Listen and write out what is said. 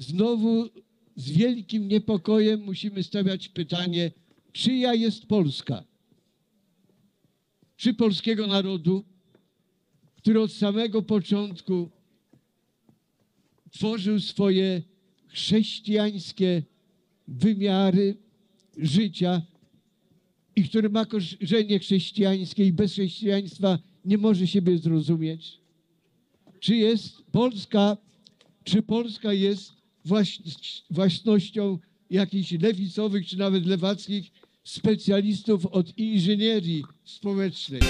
znowu z wielkim niepokojem musimy stawiać pytanie, czyja jest Polska? Czy polskiego narodu, który od samego początku tworzył swoje chrześcijańskie wymiary życia i który ma korzenie chrześcijańskie i bez chrześcijaństwa nie może siebie zrozumieć? Czy jest Polska, czy Polska jest własnością jakichś lewicowych czy nawet lewackich specjalistów od inżynierii społecznej?